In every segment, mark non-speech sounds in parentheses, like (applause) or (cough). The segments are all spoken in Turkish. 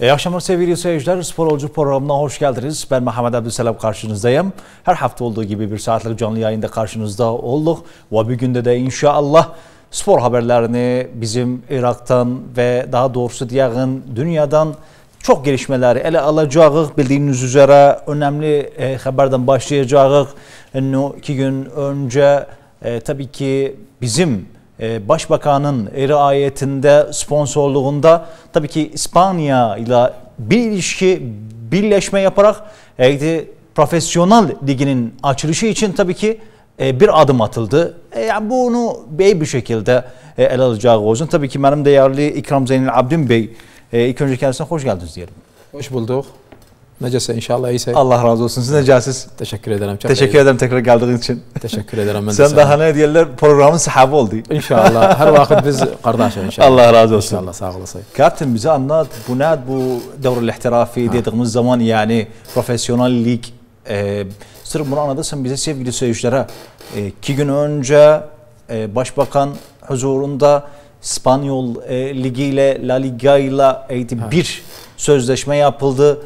İyi akşamlar sevgili seyirciler. Spor Olcu programına hoş geldiniz. Ben Mehmet Abdüselam karşınızdayım. Her hafta olduğu gibi bir saatlik canlı yayında karşınızda olduk. Ve bir günde de inşallah spor haberlerini bizim Irak'tan ve daha doğrusu diğerin dünyadan çok gelişmeleri ele alacağız. Bildiğiniz üzere önemli e, haberden başlayacağız. Yani iki gün önce e, tabii ki bizim e, Başbakanın riayetinde, sponsorluğunda tabii ki İspanya ile bir ilişki, birleşme yaparak e, profesyonel liginin açılışı için tabii ki e, bir adım atıldı. E, yani bunu bey bir şekilde e, ele alacağı olsun. Tabii ki benim değerli İkram Zeynel Abdin Bey ilk önce kendisine hoş geldiniz diyelim. Hoş bulduk. Necese inşallah iyiyse. Allah razı olsun. Siz necəsiz? Teşekkür ederim. Çok Teşekkür iyi. ederim tekrar geldiğiniz için. Teşekkür ederim. Ben de (laughs) Sen sana. daha ne diyorlar programın sahibi oldu. İnşallah. Her vakit biz (laughs) kardeşiz inşallah. Allah razı olsun. İnşallah sağ olasın. Kaptan bize anlat bu ne bu devre ihtirafi dediğimiz zaman yani profesyonel lig e, sırf bunu anladıysan bize sevgili seyircilere e, iki gün önce e, başbakan huzurunda İspanyol e, Ligi ile La Liga ile bir sözleşme yapıldı.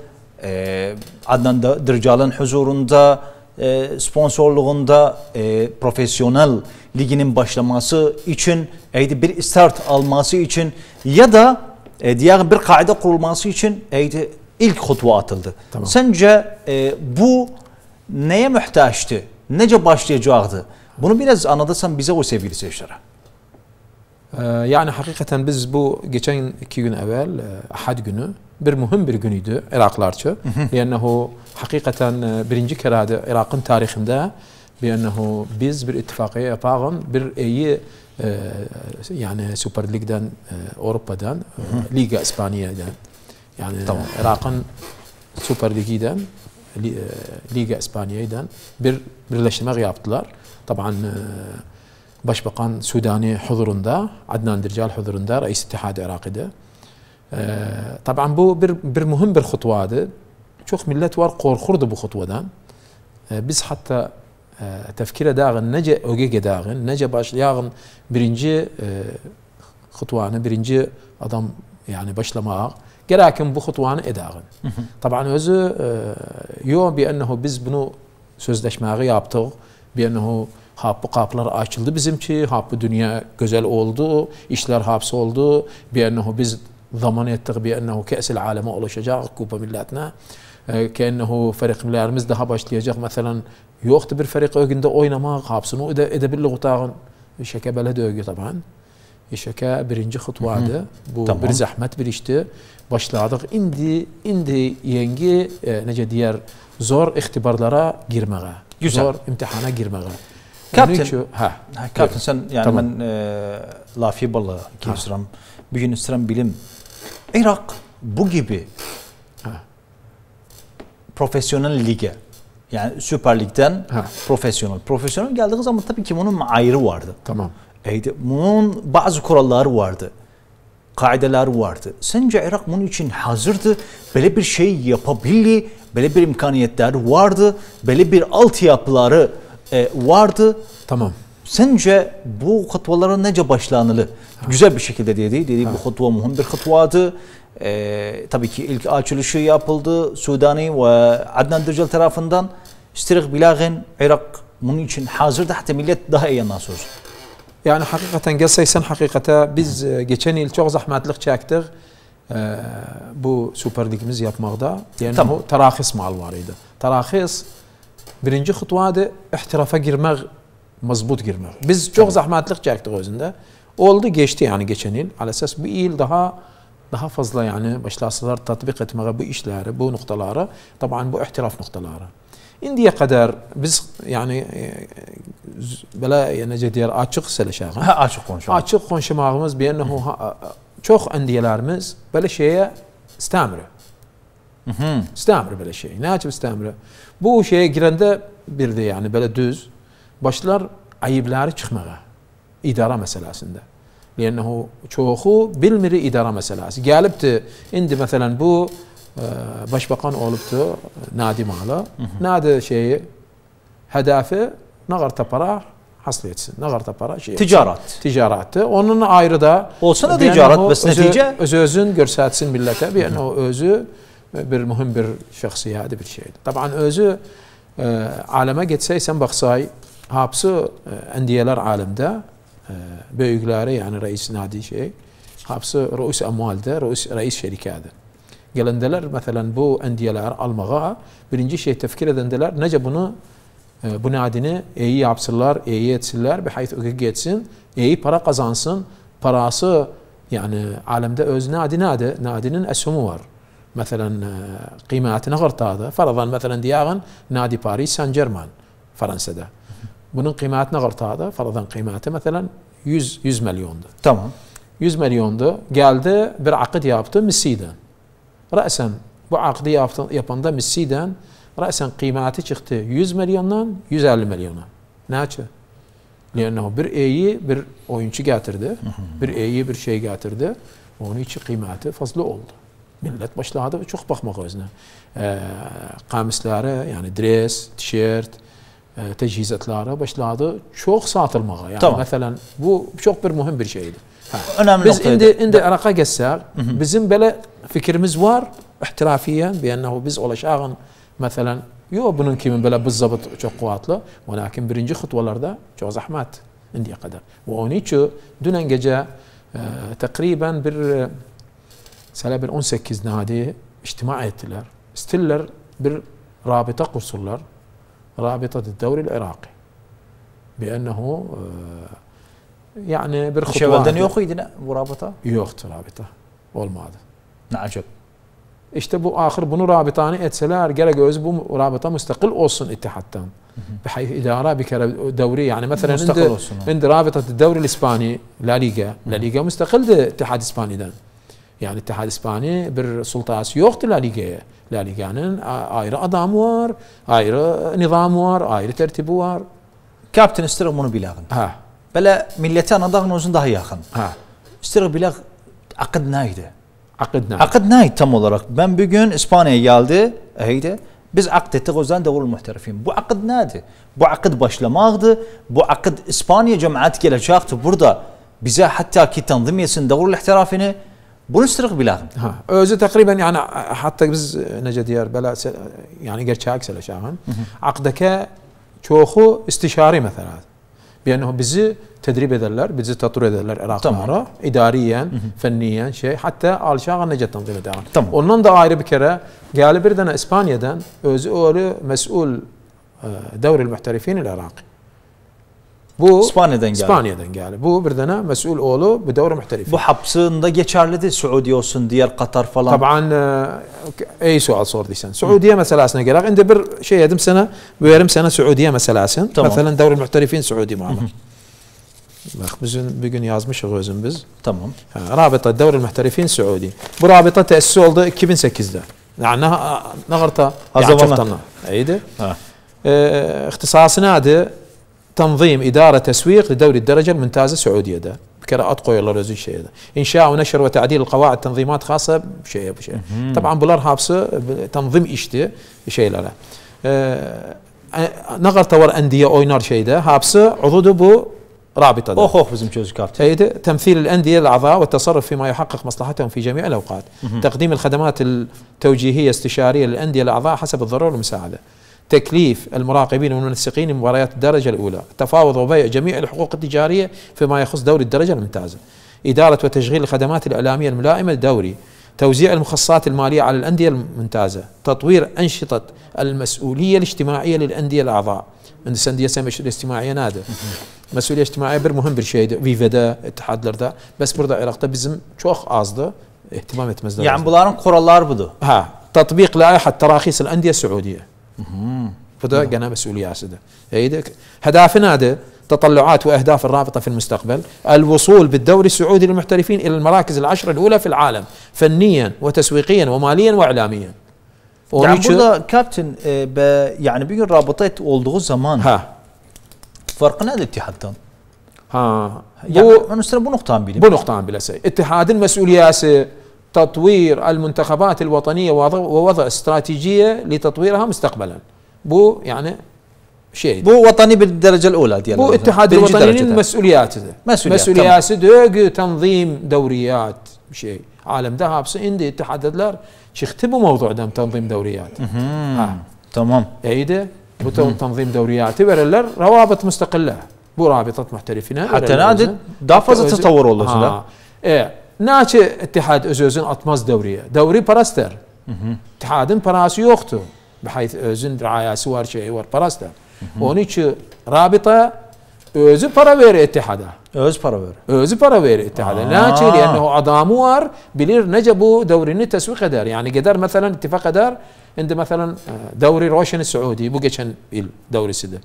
E, Adnan Dırcal'ın huzurunda e, sponsorluğunda e, profesyonel liginin başlaması için e, bir start alması için ya da e, diğer bir kaide kurulması için e, ilk hutva atıldı. Tamam. Sence e, bu neye muhtaçtı? Nece başlayacaktı? Bunu biraz anlatırsan bize o sevgili seyircilere. Ee, yani hakikaten biz bu geçen iki gün evvel e, Ahad günü bir mühim bir günüydü Iraklarca. Liannehu hakikaten e, birinci kerade Irak'ın tarihinde بأنه biz bir ittifakıya yapağın bir iyi e, yani Süper Lig'den e, Avrupa'dan e, Liga İspanya'dan yani Tamam. Irak'ın Süper Ligi'den Li- e, Liga İspanya'dan bir birleştirme yaptılar. Taban e, Başbakan Sudani huzurunda, Adnan Dircal huzurunda, Reis İttihad Iraki'de. Ee, taban bu bir, bir mühim bir hutvadı. Çok millet var korkurdu bu hutvadan. Ee, biz hatta e, tefkir edağın, nece öge gedağın, nece başlayağın birinci e, hutvanı, birinci adam yani başlamağa gerakin bu hutvanı edağın. Taban özü e, yo bi ennehu biz bunu sözleşmeyi yaptık. Bi ennehu hap bu kapılar açıldı bizimki. Hap bu dünya güzel oldu. işler hapsi oldu. Bi ennehu biz zaman ettik bi ennehu kesil aleme ulaşacak kupa milletine. E, Kennehu feriklerimiz daha başlayacak. Mesela yoktu bir ferik ögünde oynamak. Hapsını ede, edebilir utağın. Şekebele de ögü taban. İşeke birinci hutvadı. Bu Tamam. bir zahmet bir işti. Başladık. Indi indi yengi e, nece diğer zor ihtibarlara girmeye. Güzel. Zor imtihana girmeye. Kaptan- Onun için- ha. Ha, Kaptan sen yani Tamam. ben e, lafiye balı ki istiyorum. Bugün istiyorum bilim. Irak bu gibi profesyonel lige yani Süper Lig'den Ha. profesyonel. Profesyonel geldiği zaman tabii ki bunun ayrı vardı. Tamam. Eydi, bunun bazı kuralları vardı. Kaideler vardı. Sence Irak bunun için hazırdı. Böyle bir şey yapabildi. Böyle bir imkaniyetler vardı. Böyle bir altyapıları e, vardı. Tamam. Sence bu hutvalara nece başlanılı? Güzel bir şekilde dedi. Dedi bu hutva mühim bir hutvadı. Ee, tabii ki ilk açılışı yapıldı Sudani ve Adnan Dırcal tarafından. İstirik bilagin Irak bunun için hazırdı. Hatta millet daha iyi nasıl. Yani hakikaten gelseysen hakikate biz e, geçen yıl çok zahmetlik çektik. E, bu Süper Ligimiz yapmakta. Yani Tamam. o terakis mal var idi. Terakis birinci hutvadı ihtirafa girmek, mazbut girmek. Biz çok zahmetlik çektik özünde. Oldu geçti yani geçen yıl. Al esas bu yıl daha daha fazla yani başlasalar tatbik etmeye bu işleri, bu noktaları. Taban bu ihtiraf noktaları. İndiye kadar biz yani e, böyle yani diğer açık. Ha, açık konuşalım. Açık konuşmağımız bir ennehu çok endiyelerimiz böyle şeye istemre. Hı. İstemre böyle şey. Ne açıp istemre? Bu şeye girende bir de yani böyle düz başlar ayibləri çıxmağa idara məsələsində. Lənəhu çoxu bilmir idara məsələsi. Gəlibdi, indi məsələn bu ə, başbakan olubdu Nadim Ağla. Nadir şeyi hədəfi nə qədər tapara hasıl etsin. Nə qədər tapara şey. Ticarət. Ticarətdir. Onun ayrı da olsa da ticarət bəs nəticə öz özün göstərsin millətə. Yəni o özü bir mühüm bir şəxsiyyədir bir şeydir. Taban özü ə, aləmə getsək sən baxsay hapsı e, endiyeler alemde e, büyükleri yani reis nadi şey hapsı reis emvalde reis, reis şirkette. Gelendeler mesela bu endiyeler almağa birinci şey tefkir edendeler nece bunu e, bu nadini iyi yapsınlar, iyi etsinler, bir hayt öge geçsin, iyi para kazansın. Parası yani alemde öz nadi nadi, nadinin eshumu var. Mesela kıymetine gırtadı. Faradan mesela diyağın nadi Paris Saint Germain Fransa'da. Bunun kıymetine gırtadı. Faradan kıymeti mesela 100, 100 milyondu. Tamam. 100 milyondu. Geldi bir akit yaptı Messi'den. Resen bu akdi yaptı, yapanda Messi'den resen kıymeti çıktı 100 milyondan 150 milyona. Ne açı? Lennه bir iyi bir oyuncu getirdi. Bir iyi bir şey getirdi. Onun için kıymeti fazla oldu. Millet başladı çok bakmak özüne. Ee, kamisleri yani dres, tişört, e, tecihizatları başladı çok satılmaya. Yani Tamam. mesela bu çok bir mühim bir şeydi. Ha. Önemli Biz noktaydı. indi indi Irak'a geçsek bizim böyle fikrimiz var ihtilafiyen بأنه biz ulaşağın mesela yok bunun kimin böyle bizzabıt çok kuvvetli lakin birinci hutvalarda çok zahmet indiye kadar. Ve onun için dünen gece e, takriben bir e, sene bir 18 nadi içtima ettiler. Stiller bir rabıta kursullar. رابطة الدوري العراقي. بأنه آه، يعني بالخطوات. شباب بدنا يوخيدنا برابطة يوخت رابطة والماضي. نعم، نعجب اشتبوا آخر؟ بنو رابطاني اتسلار قال جوز رابطة مستقل أوصن اتحادتان. بحيث إدارة بكرة دوري يعني مثلا عند عند رابطة الدوري الإسباني لا ليغا. لا ليغا مستقل اتحاد إسباني دان. يعني اتحاد إسباني بالسلطة يوخت لا ليغا. لا كانن ايرا ادام وار ايرا نظام وار ايرا ترتيب وار. كابتن استرغ منو بلاغ ها. بلا ملتان اضغن وزن ضهي آخن. ها. استرغ بلاغ عقد نايدة عقد نايدة عقد نايدة تم ولرق بن بيجون إسبانيا يالدي هيدا بز عقد تغوزان دور المحترفين. بو عقد نادي بو عقد باشلا باشلماغد بو عقد إسبانيا جمعات كلا شاخت برضا بزا حتى كي تنظيم يسن دور الاحترافين. بونسرق بلاغم ها özü تقريبا يعني حتى biz necə deyər belə yani gerçək əks eləşəmin aqdakə çoxu istişari məsələdir. بأنهم bizi تدريب ederler, bizi tatbik ederler Iraklara. İdariyen, fenniyen şey hatta alşağa necə tanzim edirler. Tamam. Ondan da ayrı bir kere geldi bir tane İspanya'dan özü oğlu mesul دوري المحترفين العراقي Bu İspanya'dan geldi. İspanya'dan geldi. Bu bir dana mesul oğlu bir devre muhtelifi. Bu hapsında geçerlidir Suudi olsun diğer Katar falan. Taban e, ey sual sorduysan. Suudiye meselesine gerek. Şimdi bir şey yedim sana, verim sana Suudiye meselesini. Tamam. Mesela devre muhtelifin Suudi muammer. Bak bizim bir gün yazmışız özüm biz. Tamam. Ha, rabıta devre muhtelifin Suudi. Bu rabıta tesis oldu 2008'de. Yani ne kadar da yani. İyiydi. Ha. Ee, ihtisası nedir? تنظيم إدارة تسويق لدوري الدرجة الممتازة السعودية ده. بكرة أتقوى الله رزق ده إنشاء ونشر وتعديل القواعد تنظيمات خاصة بشيء بشيء. طبعا بولار هابسة تنظيم إشتي شيء لا لا. آه، نغر تور أندية أوينار شيء ده. هابسة عضوده بو رابطة ده. çocuk kapten. هيدا تمثيل الأندية الأعضاء والتصرف فيما يحقق مصلحتهم في جميع الأوقات. تقديم الخدمات التوجيهية استشارية للأندية الأعضاء حسب الضرورة والمساعدة. تكليف المراقبين والمنسقين لمباريات الدرجة الأولى تفاوض وبيع جميع الحقوق التجارية فيما يخص دوري الدرجة الممتازة إدارة وتشغيل الخدمات الإعلامية الملائمة للدوري توزيع المخصصات المالية على الأندية الممتازة تطوير أنشطة المسؤولية الاجتماعية للأندية الأعضاء عند سندية سمش الاجتماعية نادر مسؤولية اجتماعية bir mühim bir şeydi. Viva'da, itihadlarda. Bes burada Irak'ta bizim çok azdı. ihtimam etmezler. Yani bunların kuralları budur. ها تطبيق لائحة تراخيص الأندية السعودية فده جنا مسؤولية سده هيدك هدافنا ده تطلعات وأهداف الرابطة في المستقبل. الوصول بالدوري السعودي للمحترفين إلى المراكز العشرة الأولى في العالم فنيا وتسويقيا وماليا Yani burada kapten e, be, yani bir gün rabıta et olduğu zaman ha farkı nedir ittihattan? ha Yani bu ben üstüne bu noktadan bileyim. bu noktadan bilese اتحاد المسؤوليات تطوير المنتخبات الوطنية ووضع استراتيجية لتطويرها مستقبلا. بو يعني شيء. بو وطني بالدرجة الأولى ديال بو اتحاد الوطني مسؤولياته ده. مسؤوليات تنظيم دوريات شيء. عالم ذهب عندي اتحاد الدولار شختبوا موضوع دم تنظيم دوريات. آه. تمام. أيده؟ تنظيم دوريات. برلر روابط مستقلة. بو رابطة محترفين حتى نادي دافز التطور والله آه. إيه. ناچه اتحاد özün atmaz دوریه دوری پرستر اتحادن پراس یوختو بحیث özün رعایاسی وار چه وار پرستر اونی که رابطه özü para veri اتحاده öz para veri özü para veri اتحاده آه. ناچه لیانه ادامو وار بیلیر نجبو دورینی تسویق دار. یعنی قدر مثلا اتفاق دار اند مثلا آه، دوری روشن سعودی بوقه چن دوری سده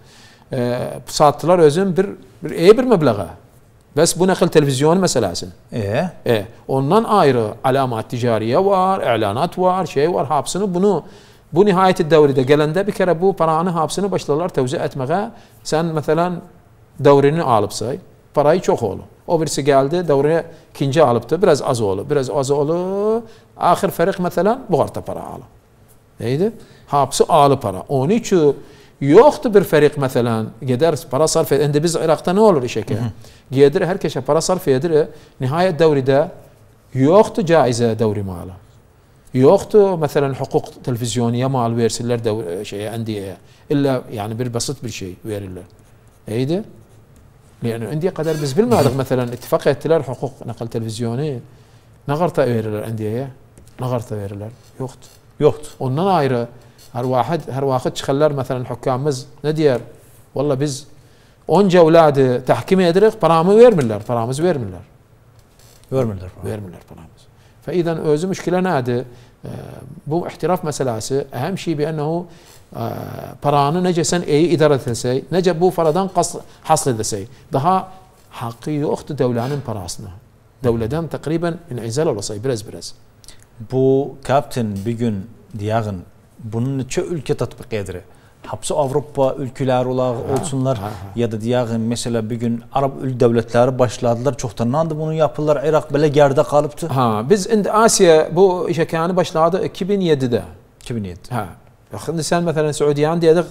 آه، ساتلار özün بر ای مبلغه Bes bu nakil televizyon meselesi. E E, ondan ayrı alamat ticariye var, ilanat var, şey var. Hapsını bunu bu nihayet devride gelende bir kere bu paranı hapsını başlarlar tevzi etmeye. Sen mesela devrini alıp say. Parayı çok oğlu. O birisi geldi devreye ikinci alıptı. Biraz az oğlu. Biraz az oğlu. Ahir ferik mesela bu kadar para alı. Neydi? Hapsi alı para. Onun için yoktu bir ferik mesela gider para sarf eder. Şimdi biz Irak'ta ne olur işe ki? Gider herkese para sarf eder. Nihayet devride yoktu caize devri malı. Yoktu mesela hukuk televizyoniye mal versinler devre, şeye endiyeye. İlla yani bir basit bir şey verirler. Neydi? Yani endiye kadar biz bilmedik mesela ittifak ettiler hukuk nakil televizyonu. Ne kadar verirler endiyeye? Ne kadar verirler? Yoktu. yoktu. Ondan ayrı هر واحد هر واحد خلر مثلا حكام مز ندير. والله بز. اونجا أولاد تحكيم ادريق برامي وير ملر برامز وير ملر. وير ملر وير ملر برامز فاذا أوزو مشكلة نادي آه، بو احتراف مسلاسه أهم شيء بأنه آه، بران نجسا إي إدارة تنسي نجب بو فرضا قص حصل ذسي ضها حقي أخت دولان براسنا دولة تقريبا انعزال ولا صيبرز برز بو كابتن بيجن دياغن bunun neçe ülke tatbik edir? Hapsi Avrupa ülkeler olarak olsunlar ha, ha. ya da diyağın mesela bir gün Arap ül devletleri başladılar çoktanlandı bunu yapırlar Irak böyle geride kalıptı. Ha biz indi Asya bu işe kanı başladı 2007'de. 2007. Ha. Şimdi sen mesela Suudiyan diye de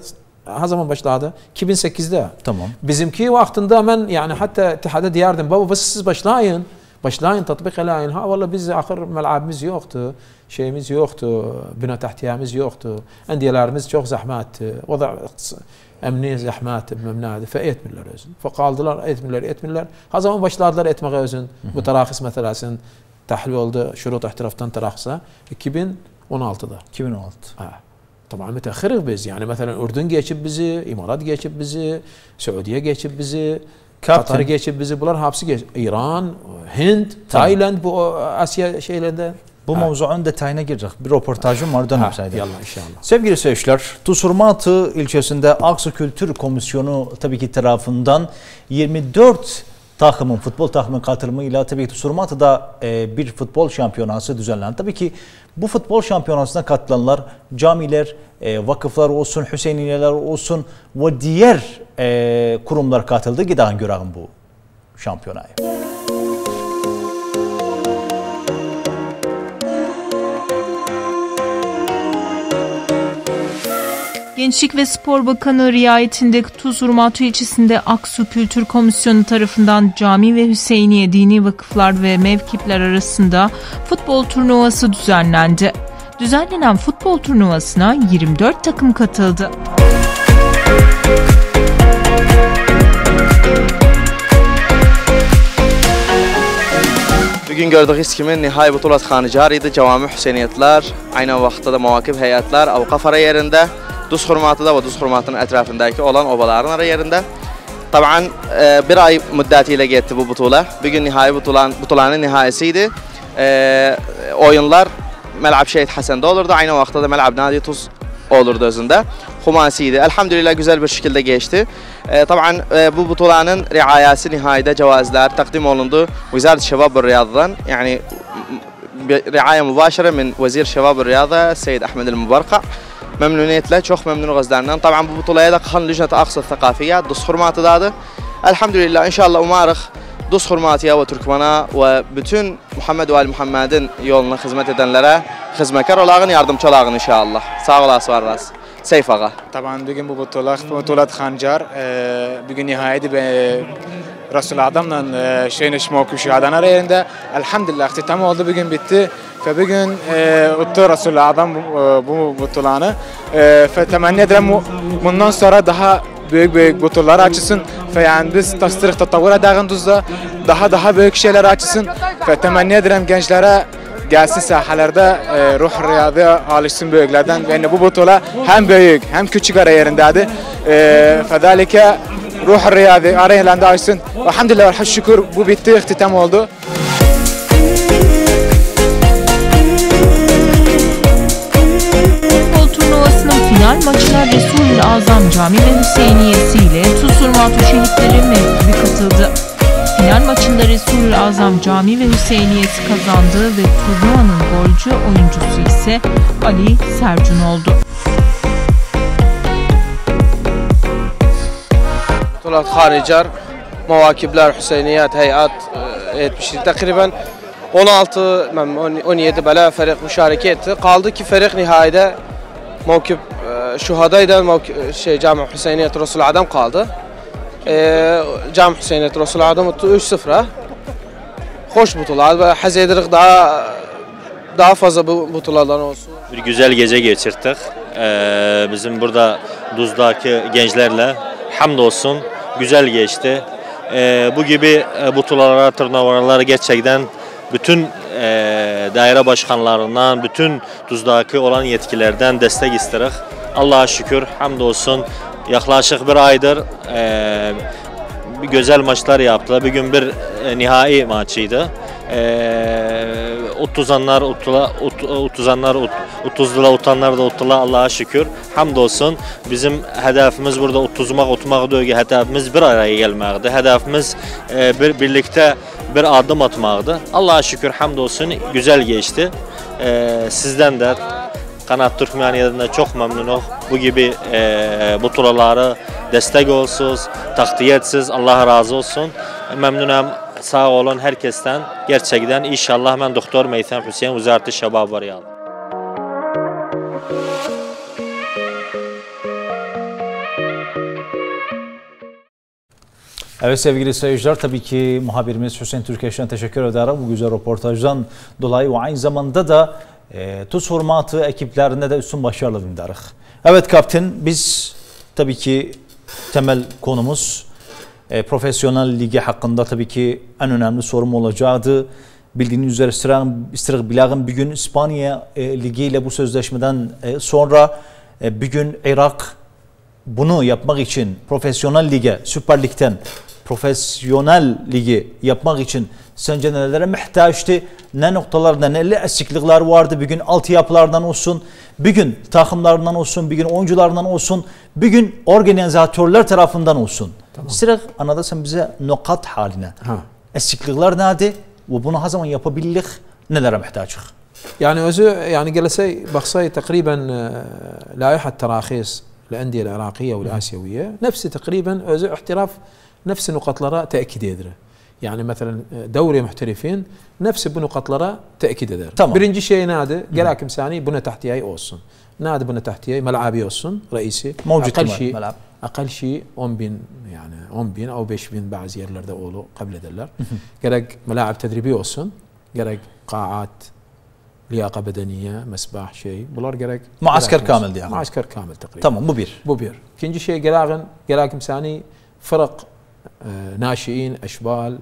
ha zaman başladı? 2008'de. Tamam. Bizimki vaktinde hemen yani hatta ittihada diyardım baba siz başlayın. Başlayın tatbik edeyin. Ha valla biz ahir melabimiz yoktu şeyimiz yoktu, bina tahtiyemiz yoktu. Endiyelerimiz çok zahmetti. Vada emni zahmetti memnadi. Fe etmirler özün. Fe kaldılar etmirler etmirler. Ha zaman başladılar etmeye özün. Bu tarahis meselesinin tahlil oldu. Şurut ihtiraftan tarahisa. 2016'da. 2016. Ha. Tabii müteahhiriz biz. Yani mesela Ürdün geçip bizi, İmarat geçip bizi, Suudiye geçip bizi, Kaptan. Katar geçip bizi. Bunlar hapsi geç. İran, Hint, Tayland bu Asya şeylerinde. Bu Ha. mevzuun detayına girecek. Bir röportajım var dönmeseydi. yallah inşallah. Sevgili seyirciler, Tusurmatı ilçesinde Aksu Kültür Komisyonu tabii ki tarafından 24 takımın, futbol takımının katılımıyla tabii ki Tusurmatı'da e, bir futbol şampiyonası düzenlendi. Tabii ki bu futbol şampiyonasına katılanlar camiler, e, vakıflar olsun, Hüseyniyeler olsun ve diğer e, kurumlar katıldı. Gidağın görağın bu şampiyonaya. Gençlik ve Spor Bakanı riayetinde Tuzurmatu ilçesinde Aksu Kültür Komisyonu tarafından cami ve Hüseyiniye dini vakıflar ve mevkipler arasında futbol turnuvası düzenlendi. Düzenlenen futbol turnuvasına 24 takım katıldı. Bugün gördüğünüz kimi nihai butulat xanı cariydi. Cavami Hüseyniyetler, aynı vaxtda da mavakib heyətlər Avqaf ara yerində, Duz hurmatida va Duz hurmatining atrofidagi olan obaların ara yerində. Taban e, bir ay müddətiyle getdi bu butula. Bugün nihai butulan, butulanın nihayesi idi. E, oyunlar Məlab Şehit Həsəndə olurdu. Aynı vaxtda da Məlab Nadi Tuz olurdu özünde. Humasiydi. Elhamdülillah güzel bir şekilde geçti. E, taban e, bu butulanın riayesi nihayede cevazlar takdim olundu. Vizaret Şevab Riyad'dan yani riaye mübaşire min Vezir Şevab Riyad'a Seyyid Ahmed El memnuniyetle çok memnun gözlerinden. Tabii bu butulaya da kan lüjneti aksa thakafiye dus hurmatı dadı. Elhamdülillah inşallah umarıq dus hurmatıya ve Türkmana ve bütün Muhammed ve Ali Muhammed'in yoluna hizmet edenlere hizmetkar olağın yardımcı olağın inşallah. Sağ olasın var olasın. Seyf ağa. طبعا bugün bu butula butulat Khancar bugün nihayet be Resul Adam'la e, şeyin şmoku şahadana yerinde elhamdülillah ihtitam oldu bugün bitti. Ve bugün e, uttu Resul Adam e, bu butulanı. E, ve temenni ederim bu- bundan sonra daha büyük büyük butullar açılsın. Ve yani biz tasdırık tatavur edağın düzde daha daha büyük şeyler açılsın. Ve temenni ederim gençlere gelsin sahalarda e, ruh riyada alışsın büyüklerden. Yani bu butula hem büyük hem küçük ara yerindedir. E, fedalike ruh riyadi arayınlarında alışsın. Elhamdülillah şükür bu bitti, ihtitam oldu. Final maçına Resulül Azam Cami ve Hüseyiniyesi ile Tusurmatu Şehitleri mevkibi katıldı. Final maçında Resulül Azam Cami ve Hüseyiniyesi kazandı ve turnuvanın golcü oyuncusu ise Ali Sercun oldu. بطولات خارجار مواكبler Hüseyniyat Hayat e, etmişti. Takriben 16 mem 17 bela ferik müşareke etti. Kaldı ki ferik nihayede mevkip e, şuhadaydı mevkip, şey Cami Hüseyniyet Resul Adam kaldı. E, Cami Hüseyniyet Resul Adam tuttu 3-0'a. Hoş butular ve haz edirik daha daha fazla bu butulardan olsun. Bir güzel gece geçirdik. Ee, bizim burada Duz'daki gençlerle hamdolsun güzel geçti. Ee, bu gibi e, butulalara, turnuvalara gerçekten bütün e, daire başkanlarından, bütün Duz'daki olan yetkilerden destek istedik. Allah'a şükür hamdolsun yaklaşık bir aydır e, güzel maçlar yaptılar. Bugün bir e, nihai maçıydı. E, 30'anlar utula, ut, 30'anlar ut, 30'lılar utanlar da utula Allah'a şükür. Hamdolsun bizim hedefimiz burada 30'mak utmak diyor ki hedefimiz bir araya gelmekti. Hedefimiz e, bir birlikte bir adım atmaktı. Allah'a şükür hamdolsun güzel geçti. E, sizden de Kanat Türkmeniye'den de çok memnunum. Bu gibi e, bu turaları destek olsunuz, takdir etsiz. Allah razı olsun. Memnunum. Sağ olun herkesten. Gerçekten inşallah ben Doktor Meyten Hüseyin Wizareti Şebab var ya. Evet sevgili seyirciler tabii ki muhabirimiz Hüseyin Türkeş'ten teşekkür ederim bu güzel röportajdan dolayı ve aynı zamanda da e, TUS formatı ekiplerinde de üstün başarılı dindarıq. Evet kaptan biz tabii ki temel konumuz e, profesyonel ligi hakkında tabii ki en önemli sorum olacaktı. Bildiğiniz üzere İstirak Bilag'ın bir gün İspanya e, Ligi ile bu sözleşmeden e, sonra e, bir gün Irak bunu yapmak için profesyonel lige, Süper Lig'den profesyonel ligi yapmak için sence nelere muhtaçtı? Ne noktalarda ne eksiklikler vardı? Bir gün altyapılardan olsun, bir gün takımlarından olsun, bir gün oyunculardan olsun, bir gün organizatörler tarafından olsun. Tamam. Sıra anada sen bize nokat haline. Ha. Eksiklikler nerede? Ve bunu her zaman yapabilirlik nelere muhtaçız? يعني özü يعني جلسي بخصي تقريبا آه، لائحة تراخيص الأندية العراقية والآسيوية نفس تقريبا özü احتراف نفس نقاطlara تأكيد eder. يعني مثلا دوري محترفين نفس بنو قطلرة تأكيد دار برنجي شيء نادى قال مساني ثاني بنو تحتي أي أوسون نادى بنو تحتي أي ملعب يوسون رئيسي. موجود أقل شيء أقل شيء أم بين يعني أم بين أو بيش بين بعض يرلر أولو قبل دلر. قال ملاعب تدريبي أوسون قال قاعات لياقة بدنية مسبح شيء. بلور قرق معسكر كامل دي معسكر كامل تقريبا. تمام مبير. مبير. كنجي شيء قراغن قراغن فرق آه، ناشئين أشبال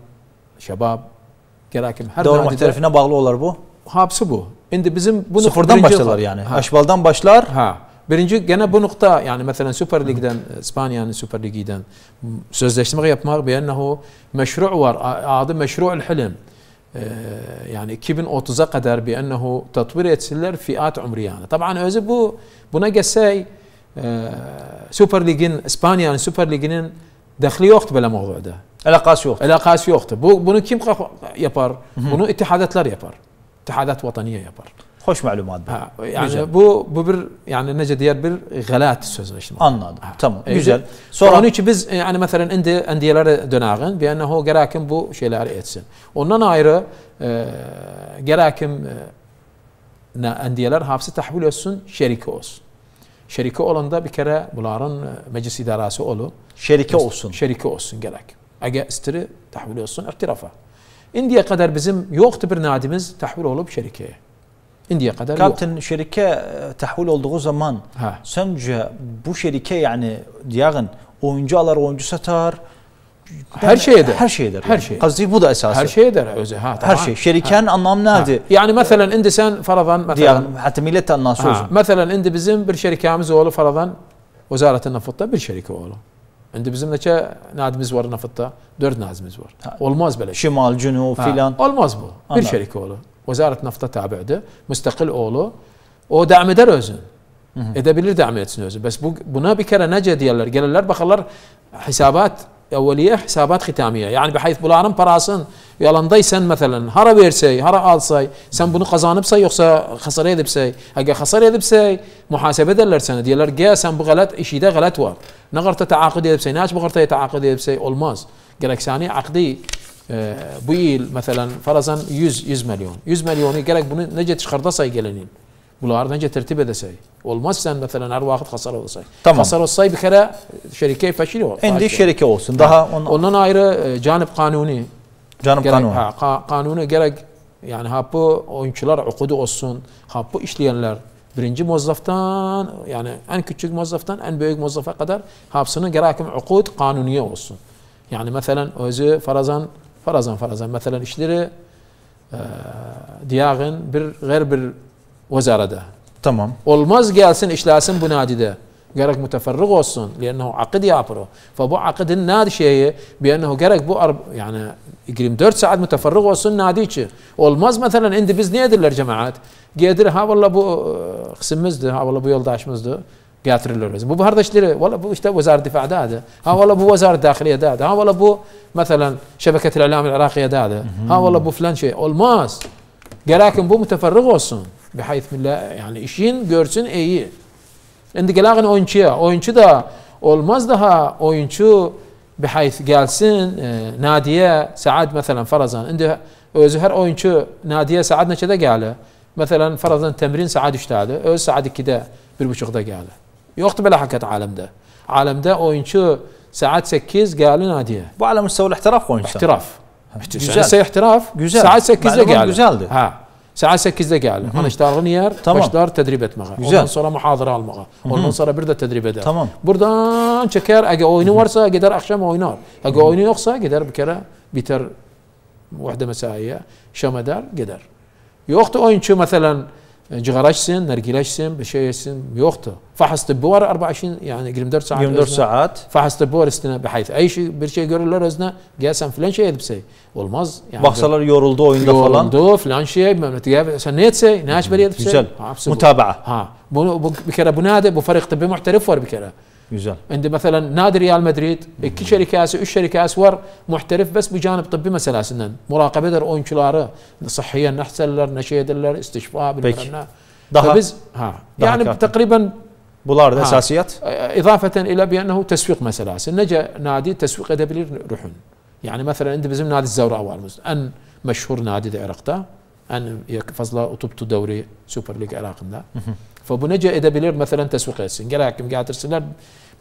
şebab, gelakim her Doğru muhtelifine bağlı olur bu. Hapsi bu. Şimdi bizim bunu Sıfırdan başlarlar yani. Ha. Aşbaldan başlar. Ha. Birinci gene bu nokta yani mesela Süper Lig'den İspanya'nın Süper Ligi'den sözleşme yapmak beyannahu meşru var. Adı meşru'ul hilm. Ee, yani 2030'a kadar beyannahu tatbir etsinler fiyat umriyana. Taban özü bu buna gelsey e, Süper Lig'in İspanya'nın Süper Ligi'nin dahli yoktu böyle mevzuda. Alakası yok. Alakası yoktu. Bu bunu kim yapar? Bunu ittihadatlar yapar. İttihadat vataniye yapar. Hoş malumat. Ha, yani Güzel. bu bu bir yani nece diğer bir galat sözleşme. Anladım. Tamam. E, Güzel. Sonra onun için biz e, yani mesela endi endiyelere döneğin bir annehu gerakim bu şeyleri etsin. Ondan ayrı e, gerakim e, endiyeler hapsi tahvil olsun, şerike olsun. şerike olanda bir kere bunların e, meclis idaresi olu. Şerike olsun. Şerike olsun gerek. Eğer istiri tahvil olsun iktirafa. Indiye kadar bizim yoktu bir nadimiz tahvil şerikeye. Indiye kadar yok. Kapten şerike e, tahvil olduğu zaman Ha. sence bu şerike yani diyağın oyuncu alır oyuncu satar Her şey eder. Her şey eder. Her şey. Qazdı bu da esası. Her şey eder özü. Ha, Her tamam. şey. Şeriken anlamı nerede? Yani mesela indi sen faradan mesela hatta millet anlasın mesela indi bizim bir şerikamiz oğlu faradan Vezaret-i Nafıt'ta bir şerike oğlu. Indi bizim neçe nadimiz var Nafıt'ta? Dört nadimiz var. Ha. Olmaz böyle şey. Şimal, Cunub Ha, filan. Olmaz bu. Bir Anladım. şerike oğlu. Vezaret Naft'a tabi'di. Müstakil oğlu. O devam eder özün. Edebilir devam etsin özü. Bes bu, buna bir kere nece diyorlar. Gelirler bakarlar hesabat أولية حسابات ختامية. يعني بحيث بولارن براسن يالان نضي سن مثلا هرا بيرسي هرا الصي سن بنو قزان بسي يخسى خسر يد بسي اجا خسر يد بسي محاسبة دلر سنة. ديلر جا سن بغلط اشي ده غلط وار نغرت تعاقد يد بسي ناش بغرت تعاقد يد بسي اولماز قالك ثاني عقدي آه، بويل مثلا فرزا يز 100 مليون يز مليون قالك بنو نجت شخردصي قالنين بولارن نجت ترتيبه ده سي Olmaz sen mesela her vakit hasar olsay. Tamam. Hasar olsay bir kere şerike feşili olur. Endi şerike olsun. Daha on, Ondan ayrı e, canip kanuni. canım Gerek, kanun. ha, ka- kanuni gerek yani ha bu oyuncular okudu olsun. Ha bu işleyenler birinci mozzaftan yani en küçük mozzaftan en büyük mozzafa kadar hepsinin gerekim ukud kanuniye olsun. Yani mesela özü farazan farazan farazan mesela işleri e, diyağın bir gayr bir vazarada. Tamam. Olmaz gelsin işlesin bu nadide. Gerek müteferrik olsun. لأنه عقد yapıyor. فبو عقدin nadi şeyi بأنه gerek bu yani 24 saat müteferrik olsun nadi içi. Olmaz mesela indi biz ne edirler cemaat? Gedir ha valla bu e, kısımızdı, ha valla bu yoldaşımızdı. Getirirler. Bu kardeşleri valla bu işte vezaret difa'dadı. Ha valla bu vezaret dahiliyedadı. Ha valla bu mesela şebeketil ilam Irakiyedadı. Ha valla bu filan şey. Olmaz. Gerakin bu müteferrik olsun. Bihayth millah yani işin görsün iyi. Şimdi gelagin oyuncuya. Oyuncu da olmaz daha oyuncu bihayth gelsin e, nadiye saat mesela farazan. Indi özü her oyuncu nadiye saat neçede gele. Mesela farazan temrin saat 3'teydi. Öz saat 2'de bir buçukta gele. Yoktu böyle hakikat alemde. Alemde oyuncu saat 8 gele nadiye. Bu ala müstevى الاحتراف oyuncu. احتراف güzel. güzel. ihtiraf. Güzel. Saat 8'de Malumat geldi. güzeldi. Ha. ساعة 8 دقيقه أنا اشتغل غنيار اشتغل تدريب مغا ومن صوره محاضرة المغا ومن صوره بردة تدريب دار. تمام. بردان شكر اجا اوين ورصه قدر أخشم اوينار اجا اوين يخصى قدر بكرا بيتر واحدة مسائية شامدار قدر. يوخت اوين شو مثلا cigara içsin, nargile içsin, bir şey içsin. Yoktu. Fahs tıbbi var 24 yani 24 saat. 24 özne. saat. Fahs tıbbi var üstüne bihayth. Ay şey, bir şey görürler özne. Gel sen filan şey edip say. Olmaz. Yani Baksalar yoruldu oyunda falan. Yoruldu filan şey. memleketi- Sen ne etsey? Ne aç beri edip say? Güzel. Ha, hepsi bu. Mutabaa. Ha. Bu, bu bir kere bu nade bu farık tıbbi muhterif var bir kere. يزال عند مثلا نادي ريال مدريد كل شركه اس وش شركه اسور محترف بس بجانب طبي مثلا سنن مراقبه در اونشلار صحيا نحسلر نشيد الاستشفاء بالمرنا ها يعني كارتن. تقريبا بولارد اساسيات اضافه إلى بانه تسويق مثلا نجا نادي تسويق ادبلير روحون يعني مثلا انت بزم نادي الزوراء اول ان مشهور نادي العراق أن فضل أطبت دوري سوبر ليج العراقنده فبنجا اذا بلير مثلا تسويق سنجلا كم قاعد ترسل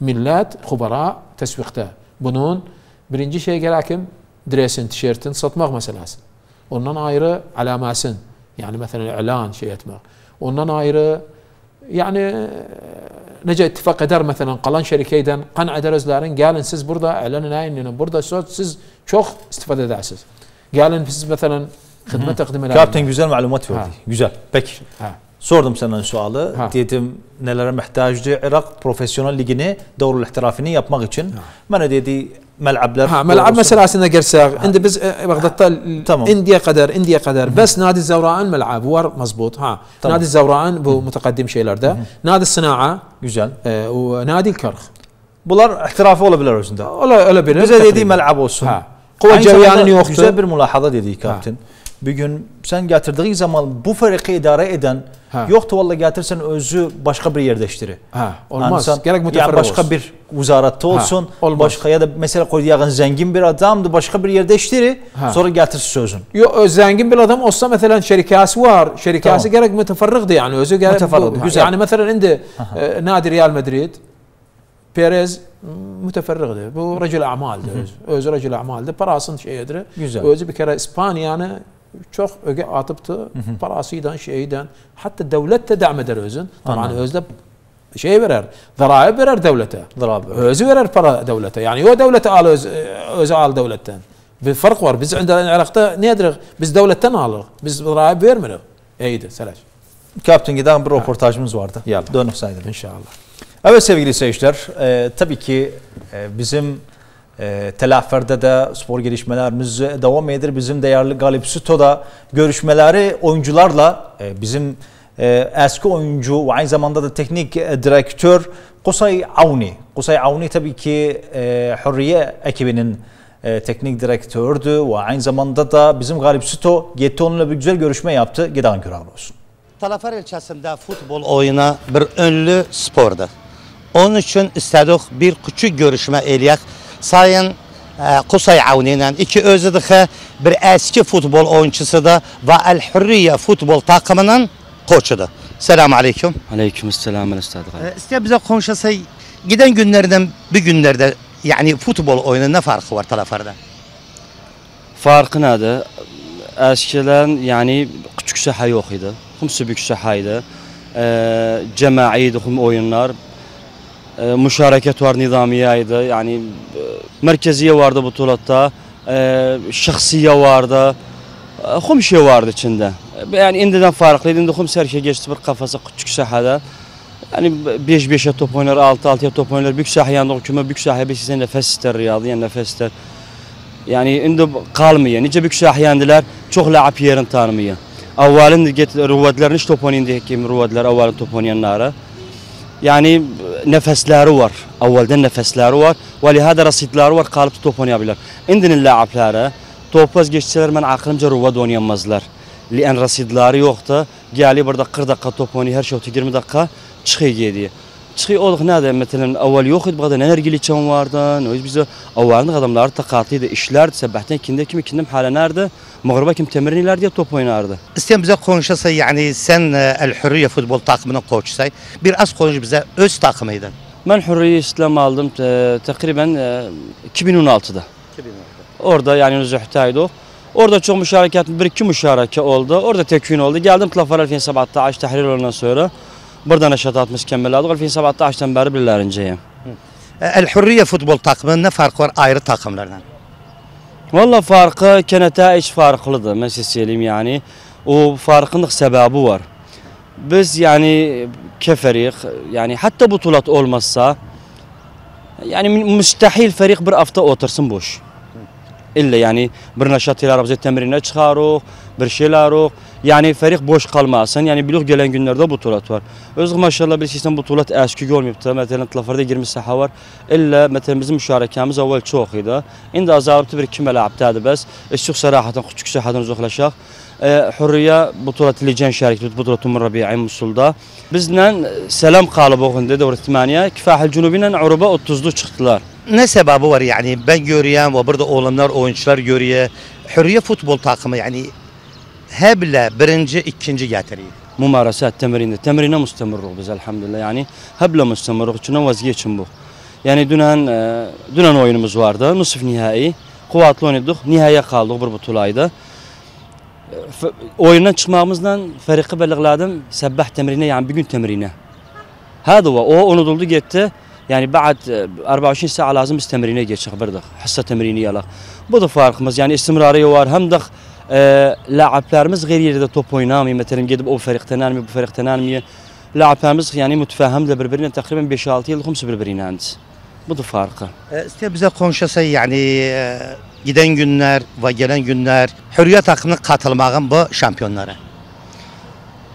ملات خبراء تسويقته بنون برنجي شيء قال كم؟ دريسن تيشيرتن صطمغ مغ مثلا ونن ايرا على ماسن يعني مثلا إعلان شيء اتمغ ونن ايرا يعني آه، نجا اتفاق قدر مثلا. قلان شركة دان قنع درز لارن. قال إن سيز برضه إعلان ان برضه سيز شوخ استفادة داسس قال إن مثلا Hizmet takdim Kaptan güzel malumat verdi. Ha. Güzel. Peki. Ha. Sordum senden sualı. Ha. Dedim nelere muhtacdı Irak Profesyonel Ligi'ni doğru ihtirafını yapmak için. Ha. Bana dedi ملعب ها ملعب مسلاسنا قرساغ عند بز بغداد تمام انديا قدر انديا قدر بس نادي الزوراء ملعب ور مزبوط ها تمام. نادي الزوراء بو متقدم şeyler de نادي الصناعه güzel e, ونادي الكرخ Bunlar ihtirafı olabilir özünde. Ola, olabilir. Bize dediği melab olsun. Ha. Kuvvet cevyanın yoktu. Güzel bir mülahaza dedi kaptan. Ha. Bir gün sen getirdiğin zaman bu farkı idare eden Ha. yoktu valla getirsen özü başka bir yerde işleri. Ha, olmaz. Yani sen- Gerek yani müteferrik başka olsun. bir vizaratta olsun. olmaz. başka ya da mesela koyduğun zengin bir adamdı başka bir yerde işleri Ha. sonra getirsin sözün. Yo, zengin bir adam olsa mesela şerikası var. Şerikası Tamam. gerek müteferrikti yani. Özü gerek Müteferrik, bu- güzel. Yani mesela indi e, nadi Real Madrid Perez müteferrikti. Bu recül amaldi. Özü, özü recül amaldi. Parasını şey edir. Güzel. Özü bir kere İspanya'nı çok öge atıptı. Parasıyla şeyden. Hatta devlet de devam eder özün. Tabii Anladım. özde şey verer. Zaraib verer devlete. Verer. Özü verer para devlete. Yani o devlete al öz, özü al devletten. Bir fark var. Biz عندنا Irak'ta ne ederiz? Biz devletten alırız. Biz zaraib vermiyoruz. İyiydi Selaş. Kaptan giden bir röportajımız vardı. Yallah. Dönüp saydım. İnşallah. Evet sevgili seyirciler, e, tabii ki e, bizim e, telaferde de spor gelişmelerimiz devam eder. Bizim değerli Galip Süto'da görüşmeleri oyuncularla e, bizim e, eski oyuncu ve aynı zamanda da teknik e, direktör Kusay Avni. Kusay Avni tabii ki e, Hürriye ekibinin e, teknik direktördü ve aynı zamanda da bizim Galip Süto gitti onunla bir güzel görüşme yaptı. Giden kral olsun. Talafer ilçesinde futbol oyunu bir ünlü spordur. Onun için istedik bir küçük görüşme eləyək. Sayın e, Qusay Avni iki özüdüxə bir eski futbol oyuncusu da ve El Hürriye futbol takımının koçudur. Selamun Aleyküm. Aleykümselam Üstad. E, İste bize konuşasay giden günlerden bir günlerde yani futbol oyunu ne farkı var Talafer'de? Farkı nədir? Əskilərin yəni küçük sahə yox idi. Hamısı böyük sahə idi. E, cəma'i idi hum oyunlar. E, müşarəkət var, nizamiyə idi. Yəni e, mərkəziyyə vardı bu tulatda. E, şəxsiyyə vardı. E, Hum şey vardı içində. E, Yəni indidən farqlı idi. İndi hum sərkə geçdi bir kafası küçük sahədə. Yəni 5-5'e top oynar, 6-6'ya top oynar. Büyük sahə yanında hükümə büyük sahə bir sizə nəfəs istər riyadı, yəni nəfəs istər. Yani indi kalmıyor. Nice büyük şahyandiler çok lağap yerin tanımıyor. Avvalin get ruvatların hiç top oynayın diye kim ruvatlar avvalin top oynayanlara. Yani nefesleri var. Avvalden nefesleri var. Ve lihada rasitleri var kalıp top oynayabilirler. Indinin lağapları topaz geçseler ben aklımca ruvat oynayamazlar. Lian rasidleri yoktu. Geli burada 40 dakika top oynuyor. Her şey 20 dakika çıkıyor gidiyor. Çıkıyor olduk ne mesela avval yok idi burada enerjili çan vardı. O bize avvalın adamlar takatlıydı. işlerdi. Sabahtan kinde kim kindim hala nerede? Mağriba kim temirniler diye top oynardı. İsteyen bize konuşasay yani sen e, El Hürriye futbol takımının koçsay biraz konuş bize öz takımıydın. Ben Hürriye İslam aldım e, takriben e, 2016'da. Orada yani Zühtay'dı. Orada çok müşareket, bir iki müşareke oldu. Orada tekvin oldu. Geldim Tlafar 2017 tahrir olandan sonra. Buradan aşağı atmış kemmel aldık. 2017'dan beri birlerinceyim. E, El Hürriye futbol takımının ne farkı var ayrı takımlardan? Valla farkı kenetaiç farklıdır. Ben size söyleyeyim yani. O farkınlık sebebi var. Biz yani keferik yani hatta butulat olmazsa yani müstahil ferik bir hafta otursun boş. İlla yani bir neşat ile bize temrine çıkarok, bir şeyler yok. Yani ferik boş kalmasın. Yani biluk gelen günlerde butulat var. Özgür maşallah bir sistem butulat eski olmayıp da mesela tlaflarda 20 saha var. İlla mesela bizim müşarekemiz evvel çok idi. İndi azabtı bir iki melaptadı bes. Çok sarahaten küçük sahadan uzaklaşak. E, hurriya butulatili genç şerikti butulatun Rabi'i Musul'da. Bizle selam kalıbı okundu devre temaniye. Kifahil Cunubi'yle Uruba 30'lu çıktılar. Ne sebebi var yani ben görüyorum ve burada oğlanlar oyuncular görüyor. Hurriya futbol takımı yani heble birinci ikinci getiriyor. Mumarasat temrinde. Temrine müstemrruk biz elhamdülillah yani. Heble müstemrruk. Çünkü vazgeçin bu. Yani dünen, e, dünen oyunumuz vardı. Nusuf nihai. Kuvatlı oynadık. Nihaya kaldık bir butulayda E, f- Oyundan çıkmamızdan farkı belirledim. Sabah temrine yani bir gün temrine. هذا هو o unutuldu gitti. Yani بعد e, 24 saat lazım biz temrine geçecek birdik. Hassa temrini yala. Bu da farkımız yani istimrarı var. Hem de e, لاعبlarımız gayri yerde top oynamıyor. Mesela gidip o فريق almıyor, bu فريق almıyor. لاعبlarımız yani mütefahimle birbirine takriben 5-6 yıl hepsi birbirine andi. Bu da farkı. E, işte bize konuşasay yani e, giden günler ve gelen günler Hürriye takımına katılmağın bu şampiyonlara.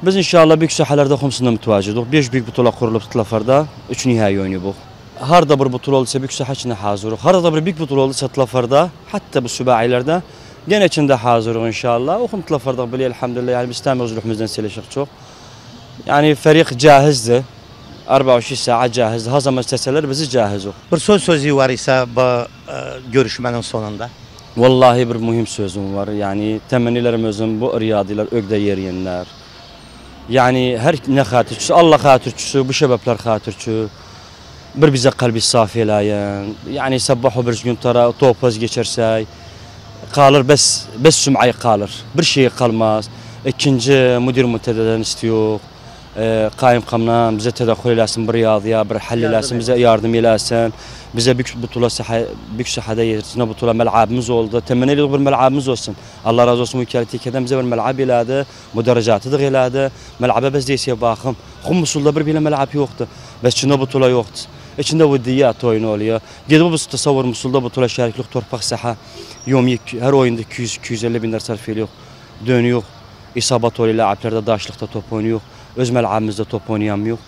Biz inşallah büyük sahalarda hepsinde mütevacidik. 5 büyük butula kurulup tılafarda 3 nihai oyunu bu. Harda bir butula olursa büyük saha içinde hazırıq. Harda bir büyük butula olursa tılafarda hatta bu sübailerde Gene içinde hazırız inşallah. Okum tlafardık bile elhamdülillah. Yani biz tam özlüğümüzden selişik çok. Yani ferik cahizdi. 24 saat cahizdi. Ha zaman isteseler bizi cahiz o. Bir son sözü var ise bu e, görüşmenin sonunda. Vallahi bir mühim sözüm var. Yani temennilerimizin bu riyadiler ögde yeriyenler. Yani her ne hatırçısı, Allah hatırçısı, bu sebepler hatırçı. Bir bize kalbi safi elayen. Yani sabahı bir gün tara topaz geçersey. Kalır bes bes sum'ayı kalır. Bir şey kalmaz. İkinci müdür mütededen istiyor. Ee, Kayım kamdan bize tedakkül eləsin bir riyadiya, bir hal eləsin, bize yardım eləsin. Bize büyük butula saha büyük sahada yerisine butula melabımız oldu. Temenni ediyoruz bir melabımız olsun. Allah razı olsun mükelletik kedem bize bir melab iladı. Müderecatı da iladı. Melaba biz deysiye bakım. Kum musulda bir bile melab yoktu. Bes çına butula yoktu. İçinde viddiyat oyunu oluyor. Dedi bu tasavvur musulda butula şeriklik torpak saha. Yom her oyunda 200-250 bin ders sarf ediyor. Dönüyor. İsabat oluyor. Laplerde daşlıkta top oynuyor öz mel'amızda top oynayamıyor.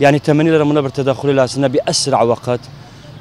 Yani temennilerim buna bir tedahül aslında bir esra vakat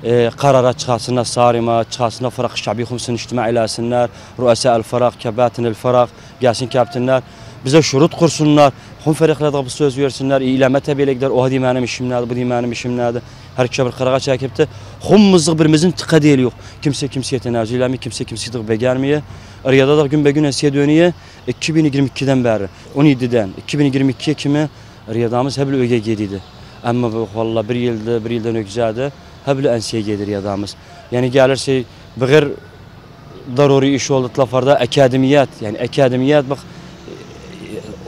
e, karara çıkasına sarima, çıkasına fırak şabi humsun içtima ilasinler, ruasa el fırak, kebatin el fırak, gelsin kaptinler. Bize şurut kursunlar, hum feriklerde bu söz versinler, ileme tebelekler, o hadi benim işim nerede, bu di benim işim nerede. Her kişi bir karağa çekipti. Hum mızık birimizin tıka değil yok. Kimse kimseye tenercih ilami, kimse kimseye tık begermiye. Riyada da gün be gün esiye dönüyor. 2022'den beri, 17'den 2022'ye kimi Riyadamız öge gediydi. Ama bu valla bir yılda, bir yıldan ögzədi. Hep ensiye gedir Riyadamız. Yani gelirse bir daruri iş oldu lafarda akademiyat. Yani akademiyat bak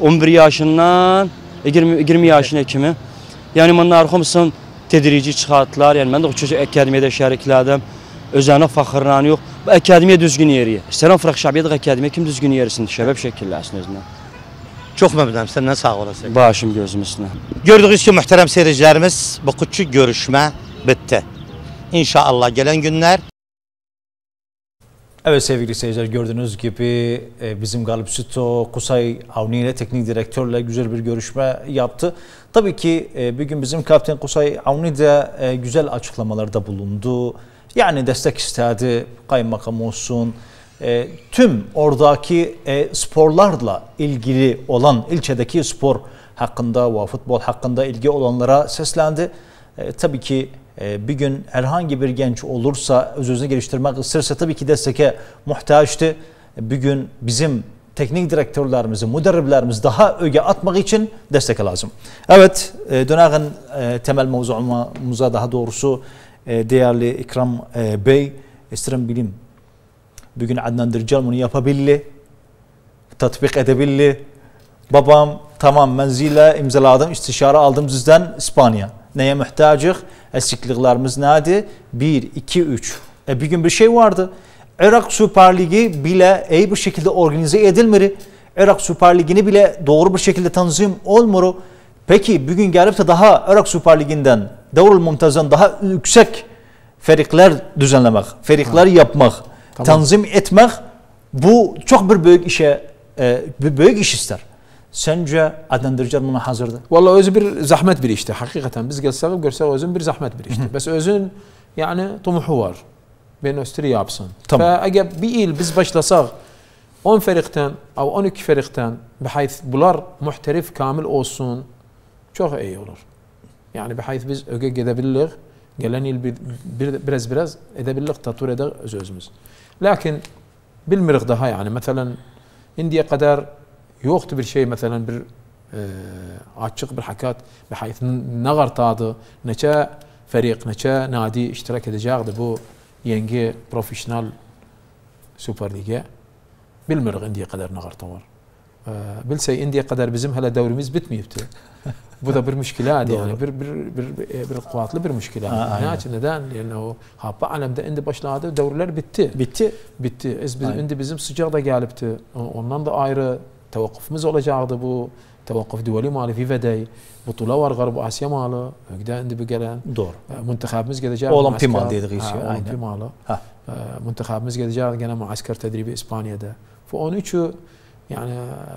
11 yaşından 20, 20 yaşına kimi. Yani bunlar hamısın tedrici çıkarttılar. Yani ben de çocuk akademiyede şerikledim. Özene fakırlan yok. Bu akademiye düzgün yeri. Sen fıraq şabiyede akademiye kim düzgün yerisin? Şebep şekilləsin özünə. Çok memnunum. Senden sağ olasın. Başım gözüm üstüne. Gördüğünüz gibi muhterem seyircilerimiz bu küçük görüşme bitti. İnşallah gelen günler Evet sevgili seyirciler gördüğünüz gibi e, bizim Galip Süto, Kusay Avni ile teknik direktörle güzel bir görüşme yaptı. Tabii ki e, bir gün bizim kaptan Kusay Avni de e, güzel açıklamalarda bulundu. Yani destek istedi, kaymakam olsun. Tüm oradaki sporlarla ilgili olan ilçedeki spor hakkında ve futbol hakkında ilgi olanlara seslendi. Tabii ki bir gün herhangi bir genç olursa özünü geliştirmek isterse tabii ki desteğe muhtaçtı. Bir gün bizim teknik direktörlerimizi, müderriblerimiz daha öge atmak için destek lazım. Evet, e, döneğin e, temel mevzumuza daha doğrusu e, değerli İkram Bey, isterim bileyim. Bugün Adnan Dircal bunu yapabildi, tatbik edebildi. Babam tamam menzile imzaladım, istişare aldım sizden İspanya. Neye muhtacıq? Eksikliklerimiz neydi? 1, 2, 3. E bir gün bir şey vardı. Irak Süper Ligi bile iyi bir şekilde organize edilmeli. Irak Süper Ligi'ni bile doğru bir şekilde tanzim olmuyor. Peki bugün gelip de daha Irak Süper Ligi'nden, Davrul Mumtaz'dan daha yüksek ferikler düzenlemek, ferikler ha. yapmak, tamam. tanzim etmek bu çok bir büyük işe, e, bir büyük iş ister. Sence adlandırıcılar buna hazırdı? Valla özü bir zahmet bir işti. Hakikaten biz gelsek görsek özün bir zahmet bir işti. Bes özün yani tumuhu var. Ben österi yapsın. Tamam. Ve eğer bir il biz başlasak 10 ferikten av 12 ferikten behayth bunlar muhterif kamil olsun çok iyi olur. Yani behayth biz öge gidebiliriz. Gelen il bir, bir, biraz biraz edebiliriz, tatur eder öz özümüz. Lakin bilmirik daha yani. Mesela indiye kadar يوقت بالشيء مثلا بر آه، عاتشق بالحكات بحيث نغر تاضي نتا فريق نتا نادي اشترك دجاغ بو ينجي بروفيشنال سوبر ليجا بالمرغ اندي قدر نغر طور آه بلسي اندي قدر بزمها لدوري دوري مز بتمي بت بوذا بالمشكلات (laughs) يعني بر بر بر بالقواطل بالمشكلات آه آه, آه. ندان لأنه هابا علم ده اندي باشلاده دورلر بت بت بت آه. اندي بزم سجاده قالبت ondan da ayrı tavakkufumuz olacaktı bu tavakkuf duvali malı FIFA'day. Bu Tulavar Garbu Asya malı. Ögde indi bu gelen. Doğru. E, Müntekabımız gidecek. Olampi malı dedik işte. Olampi malı. E, Müntekabımız gidecek gene maasker tedribi İspanya'da. Bu 13'ü yani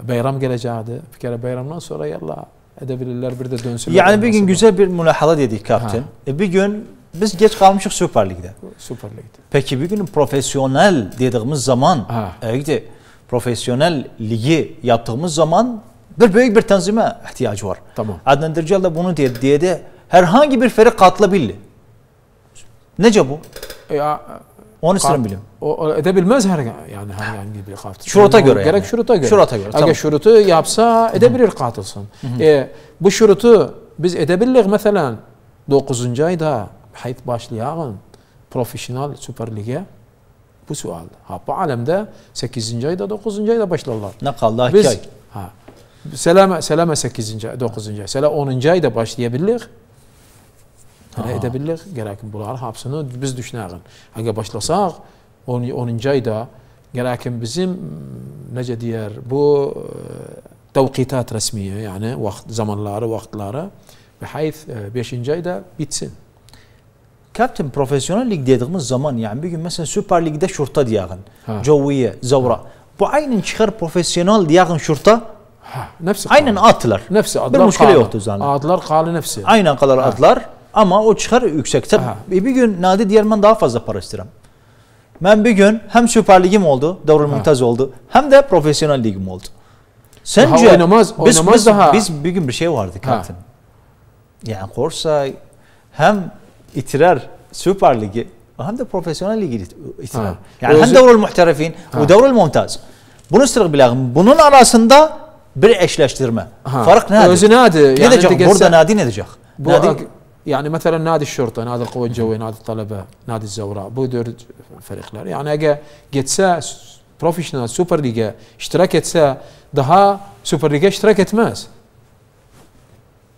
bayram geleceğiydi. Bir kere bayramdan sonra yalla edebilirler bir de dönsünler. Yani bir gün sonra. güzel bir mülahala dedik kaptan. E bir gün biz geç kalmışık Süper Lig'de. Süper Lig'de. Peki bir gün profesyonel dediğimiz zaman ha. E, profesyonel ligi yaptığımız zaman bir büyük bir tanzime ihtiyacı var. Tamam. Adnan Dircal da bunu diye, diye de herhangi bir ferik katılabilir. Nece bu? Ya, Onu Kat- isterim bilim. O, o edebilmez her yani herhangi bir katil. Şuruta Yani göre Gerek yani. şuruta göre. Şuruta göre, Eğer tamam. şurutu yapsa edebilir katılsın. E, bu şurutu biz edebiliriz mesela 9. ayda hayt başlayalım profesyonel Süper Lig'e bu sual. Ha, bu alemde 8. ayda 9. ayda başlarlar. Ne kaldı? Biz, ay. Ha, selame, selame 8. ay, 9. ay. Sela 10. ayda başlayabilir. Hələ edə bilir, gərəkin bunların hapsını biz düşünərik. Əgər başlasaq, 10-cu ayda gərəkin bizim, hmm, necə deyər, bu e, təvqitat rəsmiyə, yəni vaxt, zamanları, vaxtları və hayf e, 5. ayda bitsin. Kapten profesyonel lig dediğimiz zaman yani bir gün mesela Süper Lig'de şurta diyeğin. Ha. Joviye, Zavra. Bu aynen çıkar profesyonel diyeğin şurta. Ha, nefsi Aynen kanun. attılar. nefsi Bir adlar müşkile yoktu zaten. Adlar kalı nefsi. Aynen kadar Ha. atlar ama o çıkar yüksekte. Ha. Bir gün Nadi Diyarman daha fazla para isterim. Ben bir gün hem Süper Ligim oldu, Davrul. Mümtaz oldu, hem de profesyonel ligim oldu. Sence Daha oynamaz- biz, oynamaz biz, daha. biz bir gün bir şey vardı kaptan. Yani Korsa hem إترار سوبر ليج وهم ده بروفيشنال ليج إترار آه. يعني هم دور المحترفين آه. ودور الممتاز devre mumtaz. Bunu sırıklayalım. Bunun arasında bir eşleştirme. Ha. Fark نادي Özü nedir? Yani edecek? Burada nadi ne edecek? Bu nadi... يعني مثلا نادي الشرطة، نادي القوة الجوية، نادي الطلبة، نادي الزوراء، بودر فريق فريقلر، يعني أجا جتسا بروفيشنال سوبر ليجا اشتركت سا دها سوبر ليجا اشتركت ماس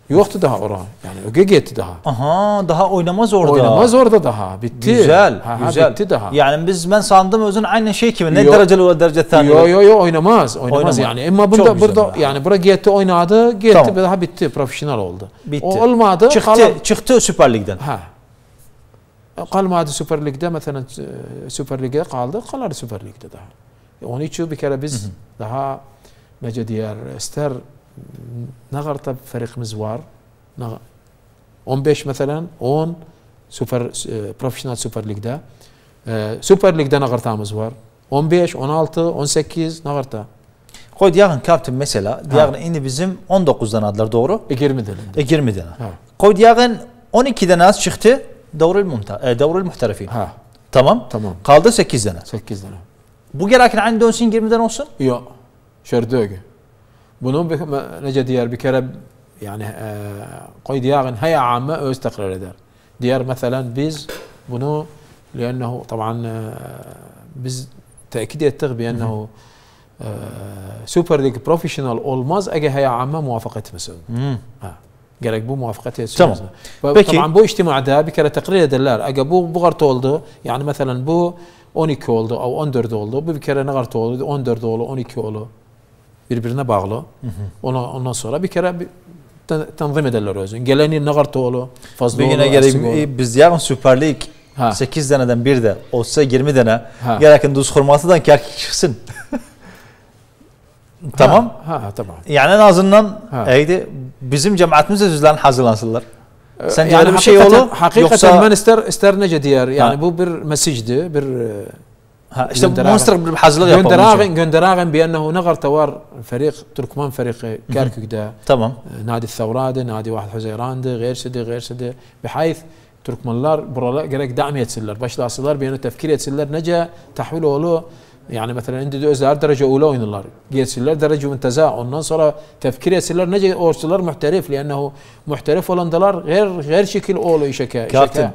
Yoktu daha ora. Yani öge gitti daha. Aha daha oynamaz orada. Oynamaz orada daha. Bitti. Güzel, Ha, ha, güzel. Bitti daha. Yani biz ben sandım özün aynı şey gibi. Ne dereceli o derece tane. Yo yo yo oynamaz. Oynamaz, Oynamaz. yani. Ama Çok bunda güzel burada ya. yani bura gitti oynadı, gitti Tamam. daha bitti. Profesyonel oldu. Bitti. O olmadı. Çıktı, kalan- çıktı Süper Lig'den. Ha. Kalmadı Süper Lig'de mesela e, Süper Lig'de kaldı. Kalar Süper Lig'de daha. E, Onun için bir kere biz daha nece diğer ister kadar da farkımız var. Ne, 15 mesela 10 Süper e, Profesyonel Süper Lig'de. E, Süper Lig'de ne kadar var? 15, 16, 18 ne kadar? Koy diyağın kaptan mesela. Diyağın indi bizim 19'dan adlar doğru. E 20 dilim. E 20 tane. Ha. Koy diyağın 12'den az çıktı. Davrul Mumta, e, Davrul Muhterefin. Ha, Tamam. tamam. Kaldı 8 tane. 8 tane. Bu gereken aynı dönsün 20'den olsun. Yok. Şerdöge. بنوب نجا ديار بكرب يعني آه، قوي دياغ هيا عامة استقرار دار. ديار مثلا بيز بنو لأنه طبعا آه، بيز تأكيد يتغ بأنه آه، سوبر ليج بروفيشنال أولماز أجا هيا عامة موافقة مسؤول. قالك بو موافقتي تمام. طبعا بو اجتماع ده بكرة تقرير دلال. أجا بو بغر تولدو يعني مثلا بو أوني كولدو أو أندر دولدو بكرة نغر تولدو أندر دولو اونيكولدو oldu, 12 oldu. Birbirine bağlı. Ona, ondan sonra bir kere bir tanzim ederler özün. Gelen yıl ne kadar oldu? Fazla Bir oldu. gerek e, biz diyağın Süper Lig Ha. 8 taneden bir de olsa 20 tane. Ha. Gereken duz hurmatıdan kerkik çıksın. tamam. Ha, ha tamam. Yani en azından eydi bizim cemaatimiz de düzlen hazırlansınlar. Sence yani öyle bir şey olur? Hakikaten Yoksa ben ister ister nece diğer yani Ha. bu bir mesajdı, bir مونستر بالحزلغه جوندراغن جوندراغن بأنه نغر توار فريق تركمان فريق كاركوك ده تمام. آه، نادي الثورادة نادي واحد حزيران ده غير سدي غير سدي بحيث تركمانلار برالا قرق دعم يتسلر باش لاصلار بأنه تفكير يتسلر نجا تحوله له يعني مثلا عندي دو ازار درجة أولى وين الله جيتسلر درجة منتزع والنصر تفكير يسلر نجي اورسلر محترف لأنه محترف ولا غير غير شكل اولو يشكا. كابتن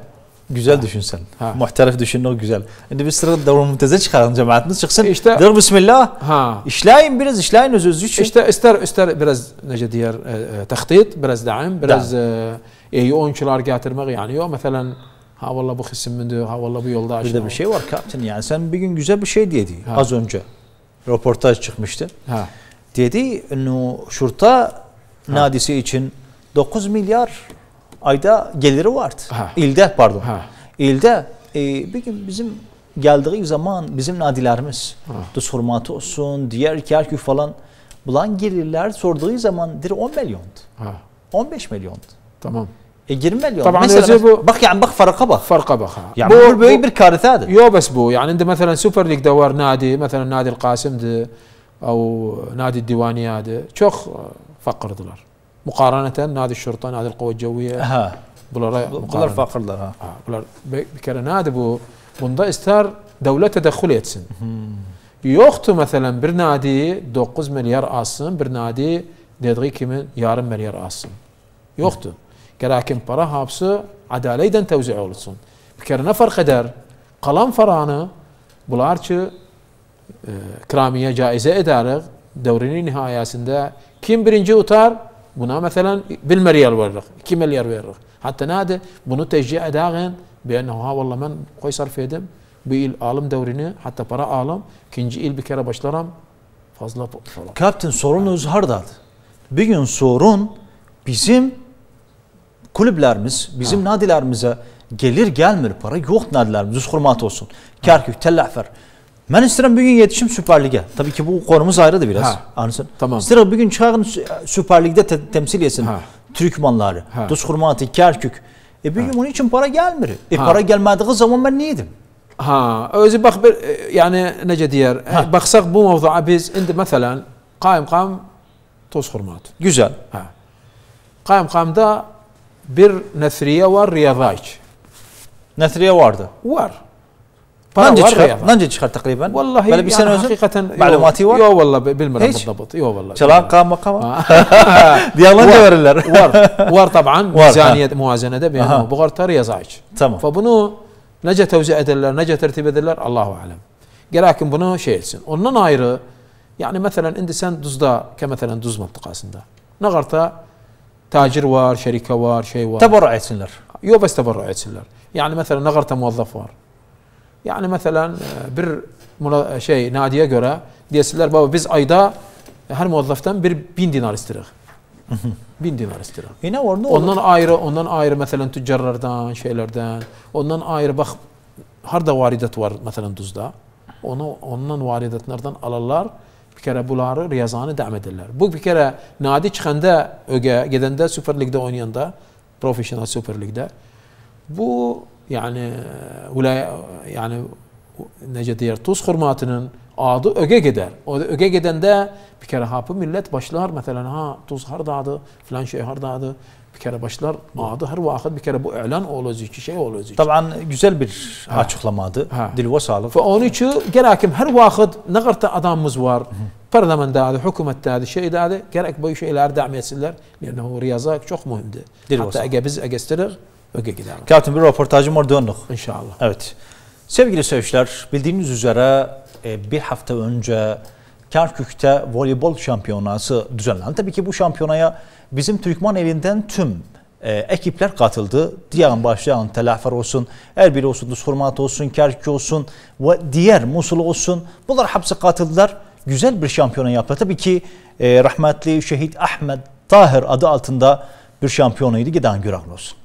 Güzel düşünsen. Ha. Muhterif düşünmek güzel. Şimdi bir sıra davul münteze çıkarın cemaatimiz çıksın. İşte- Der bismillah. Ha. İşleyin biraz işleyin öz özü için. İşte ister ister biraz nece diğer e, e, tahtit, biraz daim, biraz e, iyi oyuncular getirmek yani yok mesela ha vallahi bu kısmında ha vallahi bu yolda Bir de bir şey var kaptan yani sen bir gün güzel bir şey dedi Ha. az önce. Röportaj çıkmıştı. Ha. Dedi şurta nadisi için 9 milyar ayda geliri vardı. Ha. İlde pardon. Ha. İlde e, bir gün bizim geldiği zaman bizim nadilerimiz Ha. dus hurmatı olsun diğer kerkük falan bulan gelirler sorduğu zaman dir 10 milyondu. Ha. 15 milyondu. Tamam. E 20 milyon. طبعاً Mesela, özü bu- bak yani bak farka bak. فرقه بخا Yani bu, bu büyük bir karithedir. يو بس بو يعني انت مثلا سوبر ليج دوار نادي مثلا نادي القاسم دي او نادي الديوانيه دي çok فقرdılar muqaraneten nadi şurta, nadi kuvvet ceviye. Ha. Bunlara bunlar farklılar ha. ha. Bunlar bir, bir kere nadi bu. Bunda ister devlet tedahül etsin. Hmm. Yoktu mesela bir nadi 9 milyar alsın, bir nadi dediği kimin yarım milyar alsın. Yoktu. Hmm. Gelakin para hapsı adaleyden tevzi olsun. Bir kere ne fark eder? Kalan faranı bunlar ki e, kramiye caize ederek devrinin kim birinci utar? buna mesela 1 milyar verir, 2 milyar verir. Hatta nade bunu tecih ederken بأنه ha والله ben koy sarf edim bu il alım devrini hatta para alım ikinci il bir kere başlarım fazla falan. Kaptan sorunuz hardadır. Bir gün sorun bizim kulüplerimiz, bizim nadilerimize gelir gelmir para yok nadilerimiz. Düz hurmat olsun. Kerkük, Tellafer. Ben isterim bir gün yetişim Süper Lig'e. Tabii ki bu konumuz ayrı biraz. Ha, Anlısın. Tamam. İsterim bir gün çağırın Süper e, Lig'de te etsin. Türkmanları. Ha. Duşkurmati, Kerkük. E bir ha. onun için para gelmir. E ha. para gelmediği zaman ben neydim? Ha, özü bak bir, e, yani nece diğer. Ha. Bu mevzuya biz şimdi mesela kaym kaym Duşkurmat. Güzel. Ha. Kaym kaymda bir nesriye var, riyadayç. Nesriye vardı. Var. ننجد ننجد تشخير تقريبا؟ والله بل يعني حقيقة معلوماتي ور يو والله بالمرة بالضبط. يو والله. شلان قام مقام آه. (laughs) ديالندا ور ور ور طبعا. آه. ميزانية موازنة ده بينه بغر تري تمام. فبنو نجا توزيع دلر نجا ترتيب دلر الله أعلم. لكن بنو شيلسن والنناير يعني مثلا اندسان دزدا كمثلا دز منطقة سندا نغرتا تاجر وار شركة وار شيء وار. تبرع etsinler. يو بس teberrüt etsinler. يعني مثلا نغرتا موظف وار. Yəni məsələn e, bir e, şey Nadiyə görə deyəsilər baba biz ayda e, hər müəllifdən bir 1000 dinar istəyirik. 1000 (laughs) dinar istəyirəm. Yenə orada ondan olur. ayrı, ondan ayrı məsələn tüccarlardan, şeylərdən, ondan ayrı bax harda varidat var məsələn duzda. Onu ondan varidatlardan alarlar. Bir kərə bunları riyazanı dəvət edirlər. Bu bir kərə Nadi çıxanda ögə gedəndə Super Liqdə oynayanda, professional Super Liqdə bu yani ulay yani nece diyer tuz hurmatının adı öge gider. O öge gidende bir kere hapı millet başlar mesela ha tuz hardadı filan şey hardadı bir kere başlar adı her vakit bir kere bu ilan olacak şey olacak. Taban güzel bir açıklamadı. Ha. Dilva sağlık. Ve onun için gerakim her vakit ne kadar adamımız var. Parlamenda adı, hükümette adı, şey adı gerek bu şeyler devam etsinler. Yani o riyaza çok mühimdi. Dil Hatta ege biz egestirir, öge gider. Kaptan bir röportajım var döndük. İnşallah. Evet. Sevgili seyirciler, bildiğiniz üzere e, bir hafta önce Kerkük'te voleybol şampiyonası düzenlendi. Tabii ki bu şampiyonaya bizim Türkmen elinden tüm e, ekipler katıldı. Diyan başlayan Telafer olsun, Erbil olsun, Duşhurmat olsun, Kerkük olsun ve diğer Musul olsun. Bunlar hepsi katıldılar. Güzel bir şampiyona yaptı. Tabii ki e, rahmetli şehit Ahmet Tahir adı altında bir şampiyonaydı. Giden güran olsun.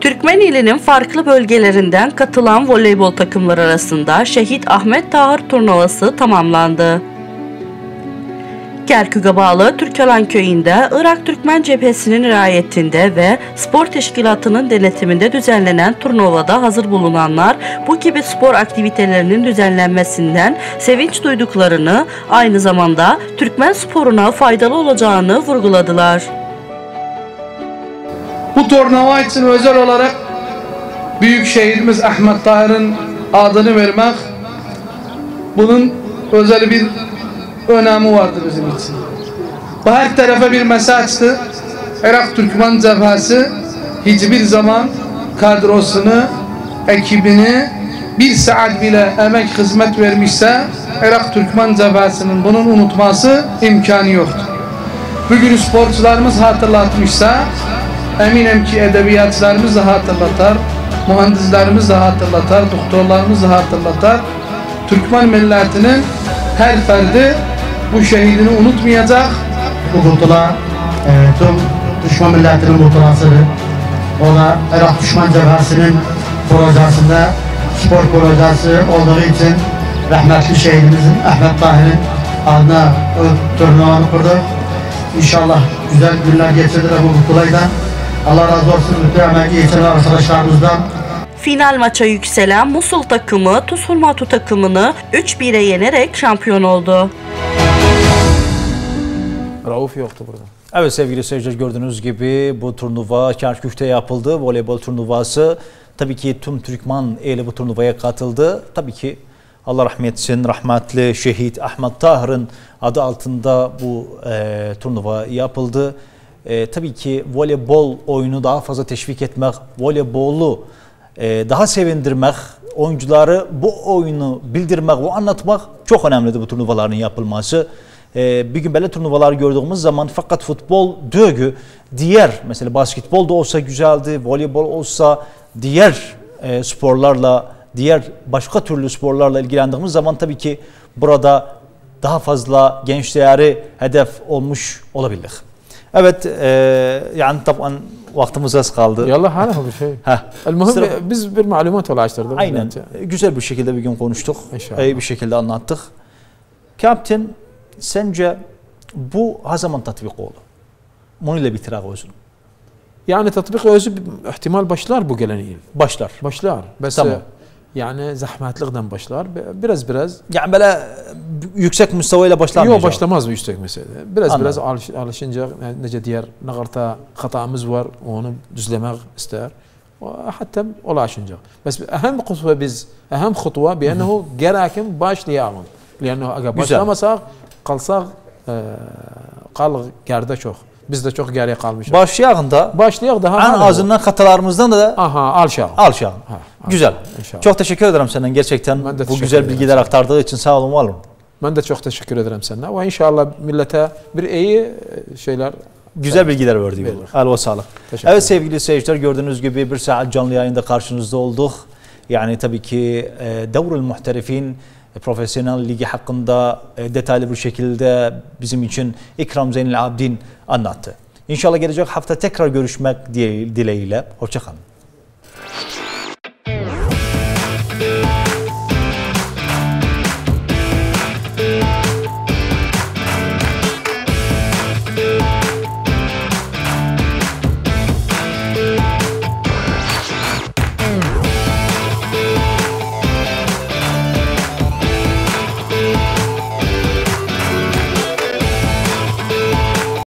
Türkmen ilinin farklı bölgelerinden katılan voleybol takımları arasında Şehit Ahmet Tahir turnuvası tamamlandı. Kerkük'e bağlı Türkalan köyünde Irak Türkmen cephesinin riayetinde ve spor teşkilatının denetiminde düzenlenen turnuvada hazır bulunanlar bu gibi spor aktivitelerinin düzenlenmesinden sevinç duyduklarını aynı zamanda Türkmen sporuna faydalı olacağını vurguladılar. Bu turnuva için özel olarak büyük şehirimiz Ahmet Tahir'in adını vermek bunun özel bir önemi vardı bizim için. Her tarafa bir mesajdı. Irak Türkmen cephesi hiçbir zaman kadrosunu, ekibini bir saat bile emek hizmet vermişse Irak Türkmen cephesinin bunun unutması imkanı yoktur. Bugün sporcularımız hatırlatmışsa eminim ki edebiyatçılarımız da hatırlatar, mühendislerimiz de hatırlatar, doktorlarımız da hatırlatar. Türkmen milletinin her ferdi bu şehidini unutmayacak. Bu kurtula e, tüm düşman milletinin kurtulasıdır. O da Irak düşman cephesinin projesinde spor projesi olduğu için rahmetli şehidimizin Ahmet Tahir'in adına o turnuvanı kurduk. İnşallah güzel günler geçirdiler bu dolaydan. Allah razı olsun bütün emeği geçiren arkadaşlarımızdan. Final maça yükselen Musul takımı Tuz Hurmatu takımını 3-1'e yenerek şampiyon oldu. Rauf yoktu burada. Evet sevgili seyirciler gördüğünüz gibi bu turnuva Kerkük'te yapıldı. Voleybol turnuvası. Tabii ki tüm Türkmen eli bu turnuvaya katıldı. Tabii ki Allah rahmet etsin rahmetli şehit Ahmet Tahir'in adı altında bu e, turnuva yapıldı. E, tabii ki voleybol oyunu daha fazla teşvik etmek, voleybolu e, daha sevindirmek, oyuncuları bu oyunu bildirmek ve anlatmak çok önemlidir bu turnuvaların yapılması. Ee, bir gün belə turnuvalar gördüğümüz zaman fakat futbol dögü diğer mesela basketbol da olsa güzeldi, voleybol olsa diğer e, sporlarla diğer başka türlü sporlarla ilgilendiğimiz zaman tabii ki burada daha fazla gençleri hedef olmuş olabilir. Evet, e, yani tabii vaktimiz az kaldı. Yallah hala bir şey. (laughs) Heh. Mühim Sıra... biz bir malumat ulaştırdık. Aynen. Güzel bir şekilde bir gün konuştuk. İyi bir şekilde anlattık. Captain sence bu ha zaman tatbik oldu? Bunu ile bitirak olsun. Yani tatbik özü bir- ihtimal başlar bu gelen yıl. Başlar. Başlar. Bes Tamam. yani zahmetlikten başlar. Be- Biraz biraz Yani böyle yüksek müstevayla başlamayacak. Yok başlamaz bu yüksek mesele. Biraz Anladım. biraz alış, alışınca yani nece diğer ne kadar hatamız var onu düzlemek ister. Hatta ulaşınca. Bes ehem kutwa biz ehem kutwa بأنه gerakin başlayalım. لأنه eğer Güzel. başlamasak kalsak e, kal geride çok. Biz de çok geriye kalmışız. Başlayalım da Başlayalım daha en azından hatalarımızdan da Aha alşa. alşalım. Güzel. inşallah. Çok teşekkür ederim senden gerçekten bu güzel bilgiler aktardığı için sağ olun var olun. Ben de çok teşekkür ederim sana ve inşallah millete bir iyi e, şeyler Güzel bilgiler verdi. Verir. El ve sağlık. Evet sevgili seyirciler gördüğünüz gibi bir saat canlı yayında karşınızda olduk. Yani tabii ki e, Devrul Muhterifin profesyonel ligi hakkında e, detaylı bir şekilde bizim için İkram Zeynel Abidin anlattı. İnşallah gelecek hafta tekrar görüşmek dileğiyle. Hoşçakalın.